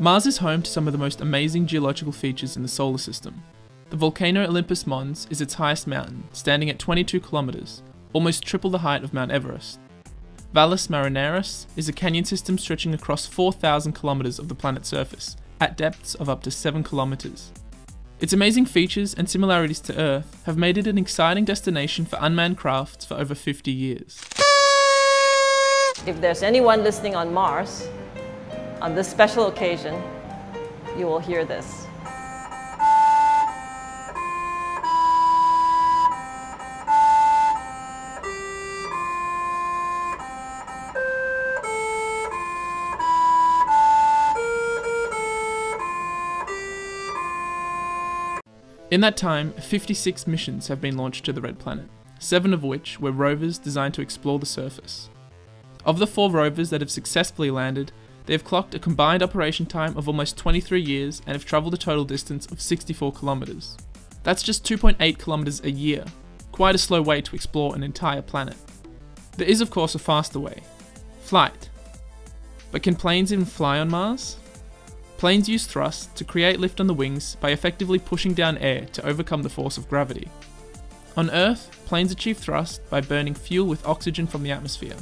Mars is home to some of the most amazing geological features in the solar system. The volcano Olympus Mons is its highest mountain, standing at 22 kilometers, almost triple the height of Mount Everest. Valles Marineris is a canyon system stretching across 4,000 kilometers of the planet's surface, at depths of up to 7 kilometers. Its amazing features and similarities to Earth have made it an exciting destination for unmanned crafts for over 50 years. If there's anyone listening on Mars, on this special occasion, you will hear this. In that time, 56 missions have been launched to the Red Planet, seven of which were rovers designed to explore the surface. Of the four rovers that have successfully landed, they have clocked a combined operation time of almost 23 years and have travelled a total distance of 64 kilometres. That's just 2.8 kilometres a year, quite a slow way to explore an entire planet. There is, of course, a faster way flight. But can planes even fly on Mars? Planes use thrust to create lift on the wings by effectively pushing down air to overcome the force of gravity. On Earth, planes achieve thrust by burning fuel with oxygen from the atmosphere,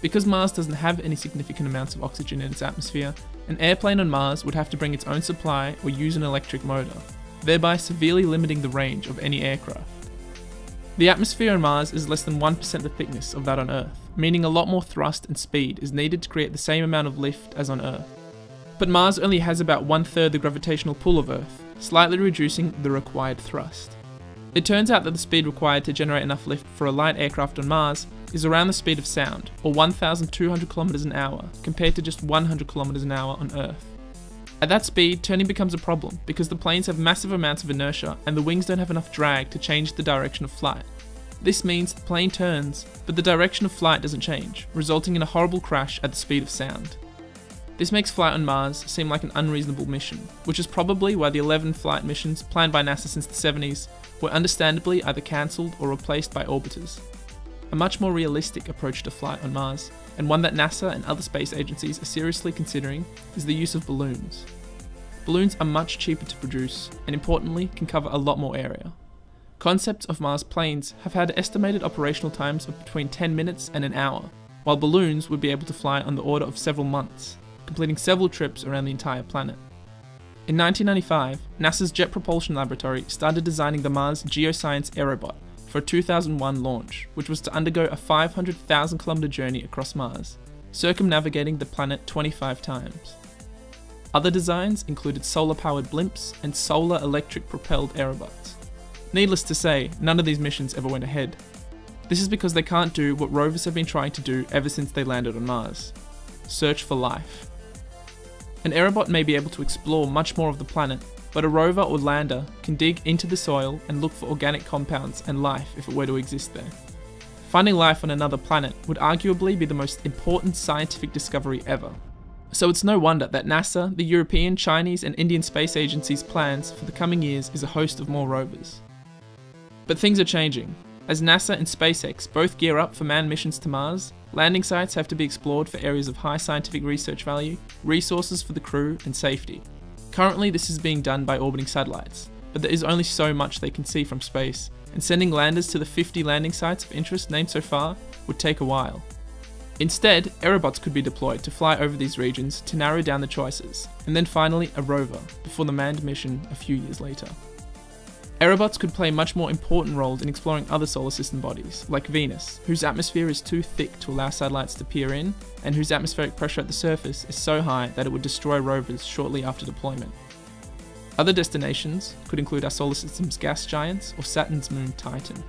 because Mars doesn't have any significant amounts of oxygen in its atmosphere, an airplane on Mars would have to bring its own supply or use an electric motor, thereby severely limiting the range of any aircraft. The atmosphere on Mars is less than 1% the thickness of that on Earth, meaning a lot more thrust and speed is needed to create the same amount of lift as on Earth. But Mars only has about one third the gravitational pull of Earth, slightly reducing the required thrust. It turns out that the speed required to generate enough lift for a light aircraft on Mars is around the speed of sound, or 1,200 kilometers an hour, compared to just 100 kilometers an hour on Earth. At that speed, turning becomes a problem because the planes have massive amounts of inertia and the wings don't have enough drag to change the direction of flight. This means the plane turns, but the direction of flight doesn't change, resulting in a horrible crash at the speed of sound. This makes flight on Mars seem like an unreasonable mission, which is probably why the 11 flight missions planned by NASA since the 70s were understandably either cancelled or replaced by orbiters. A much more realistic approach to flight on Mars, and one that NASA and other space agencies are seriously considering, is the use of balloons. Balloons are much cheaper to produce, and importantly, can cover a lot more area. Concepts of Mars planes have had estimated operational times of between 10 minutes and an hour, while balloons would be able to fly on the order of several months, completing several trips around the entire planet. In 1995, NASA's Jet Propulsion Laboratory started designing the Mars Geoscience Aerobot for a 2001 launch, which was to undergo a 500,000 kilometer journey across Mars, circumnavigating the planet 25 times. Other designs included solar powered blimps and solar electric propelled aerobots. Needless to say, none of these missions ever went ahead. This is because they can't do what rovers have been trying to do ever since they landed on Mars search for life. An aerobot may be able to explore much more of the planet, but a rover or lander can dig into the soil and look for organic compounds and life if it were to exist there. Finding life on another planet would arguably be the most important scientific discovery ever. So it's no wonder that NASA, the European, Chinese, and Indian space agencies' plans for the coming years is a host of more rovers. But things are changing. As NASA and SpaceX both gear up for manned missions to Mars, landing sites have to be explored for areas of high scientific research value, resources for the crew, and safety. Currently, this is being done by orbiting satellites, but there is only so much they can see from space, and sending landers to the 50 landing sites of interest named so far would take a while. Instead, aerobots could be deployed to fly over these regions to narrow down the choices, and then finally a rover before the manned mission a few years later. Aerobots could play much more important roles in exploring other solar system bodies, like Venus, whose atmosphere is too thick to allow satellites to peer in, and whose atmospheric pressure at the surface is so high that it would destroy rovers shortly after deployment. Other destinations could include our solar system's gas giants or Saturn's moon Titan.